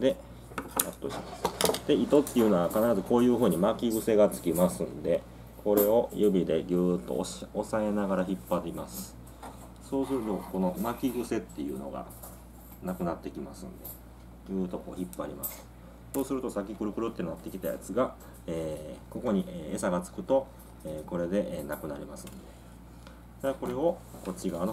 でカットします。で糸っていうのは必ずこういう風に巻き癖がつきますんでこれを指でぎゅーっと押し押さえながら引っ張ります。そうするとこの巻き癖っていうのがなくなってきますんでぎゅーっとこう引っ張ります。そうするとさっきくるくるってなってきたやつが、えー、ここに、餌がつくと、えー、これで、えなくなりますんで。これをこっち側の